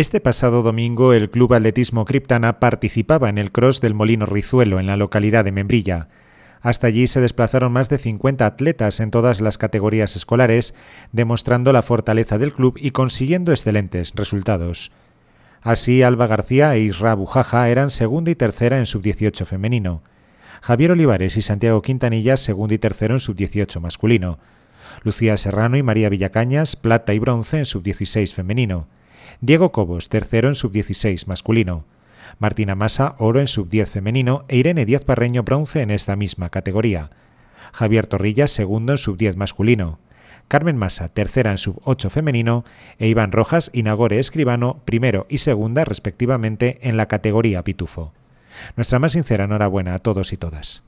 Este pasado domingo el Club Atletismo Criptana participaba en el Cross del Molino Rizuelo en la localidad de Membrilla. Hasta allí se desplazaron más de 50 atletas en todas las categorías escolares, demostrando la fortaleza del club y consiguiendo excelentes resultados. Así, Alba García e Isra Bujaja eran segunda y tercera en sub-18 femenino. Javier Olivares y Santiago Quintanilla segundo y tercero en sub-18 masculino. Lucía Serrano y María Villacañas plata y bronce en sub-16 femenino. Diego Cobos tercero en sub-16 masculino. Martina Massa oro en sub-10 femenino e Irene Díaz Parreño bronce en esta misma categoría. Javier Torrilla segundo en sub-10 masculino. Carmen Massa, tercera en sub-8 femenino, e Iván Rojas y Nagore Escribano, primero y segunda respectivamente en la categoría Pitufo. Nuestra más sincera enhorabuena a todos y todas.